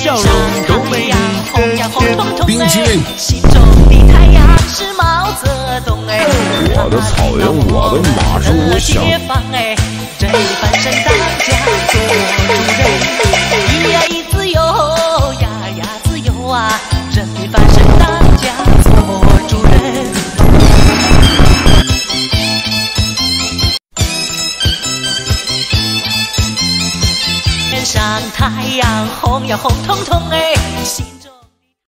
的笑容都没你的甜。冰淇淋，心中的太阳是毛泽东哎，我的草原，我的马是我想。天上太阳红呀红彤彤哎，